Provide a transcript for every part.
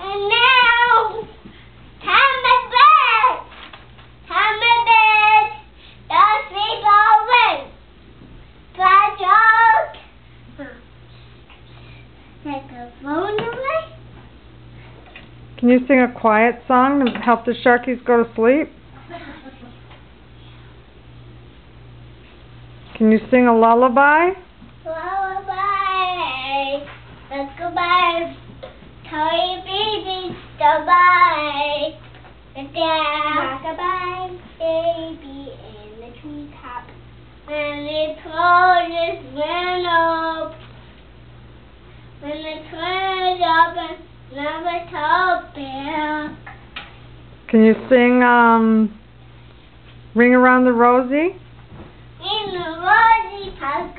And now, time my bed. Time my bed. Don't sleep. Try joke. Take phone away. Can you sing a quiet song to help the sharkies go to sleep? Can you sing a lullaby? Bye-bye. Let's go babies goodbye. Down. Goodbye, baby, in the treetop. When the clothes went up. When the clothes open, never talk back. Can you sing um Ring Around the Rosie? In the rosy park,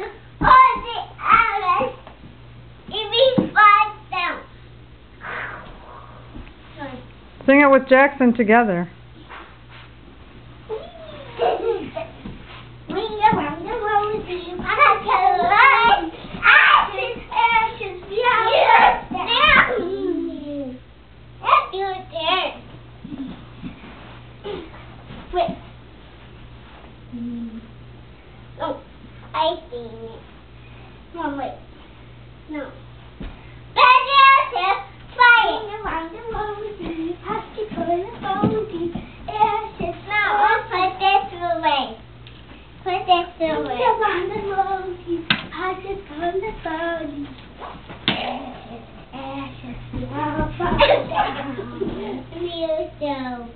Sing it with Jackson together. Oh, I it. No, wait. No. This away. Around the rosy, ashes for the rosy. Ashes, love. You so